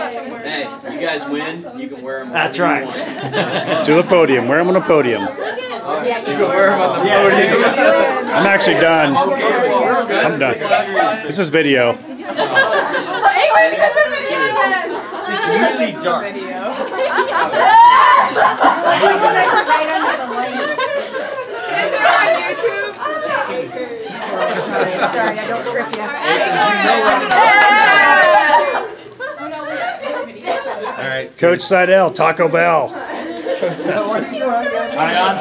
Hey, you guys win. You can wear them. That's right. To the podium. Wear them on the podium. You can wear them on the podium. I'm actually done. I'm done. This is video. It's usually dark. Sorry, I don't trip you. Coach Seidel, Taco Bell.